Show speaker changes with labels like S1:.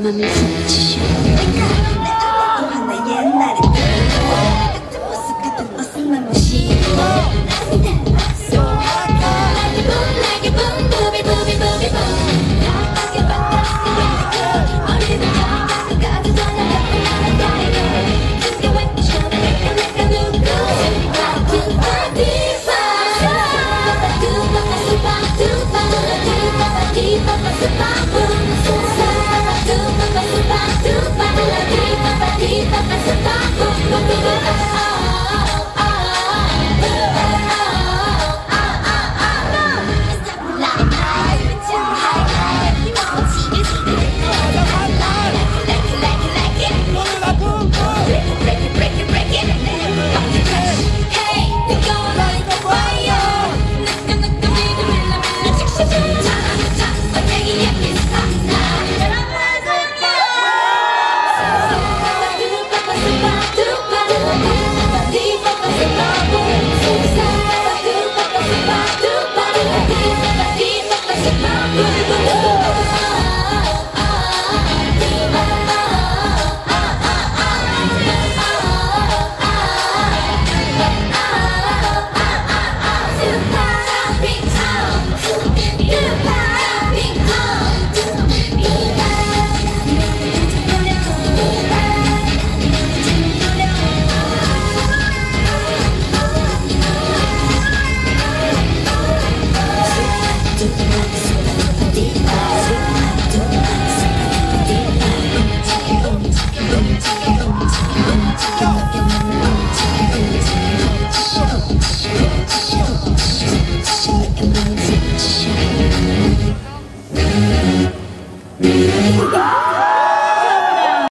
S1: 山水の地上